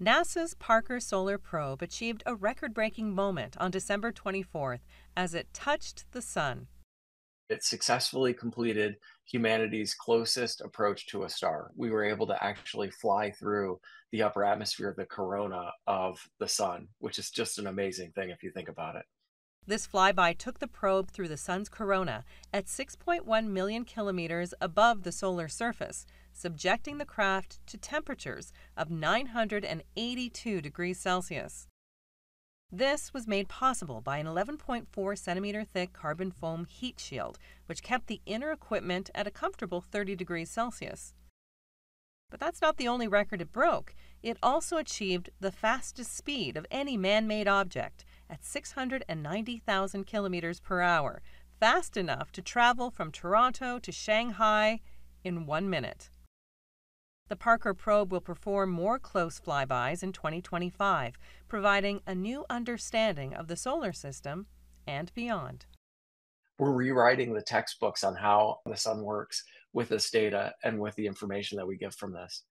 NASA's Parker Solar Probe achieved a record breaking moment on December 24th as it touched the Sun. It successfully completed humanity's closest approach to a star. We were able to actually fly through the upper atmosphere, of the corona of the Sun, which is just an amazing thing if you think about it. This flyby took the probe through the sun's corona at 6.1 million kilometers above the solar surface, subjecting the craft to temperatures of 982 degrees Celsius. This was made possible by an 11.4 centimeter thick carbon foam heat shield, which kept the inner equipment at a comfortable 30 degrees Celsius. But that's not the only record it broke. It also achieved the fastest speed of any man made object, at 690,000 kilometers per hour, fast enough to travel from Toronto to Shanghai in one minute. The Parker probe will perform more close flybys in 2025, providing a new understanding of the solar system and beyond. We're rewriting the textbooks on how the sun works with this data and with the information that we give from this.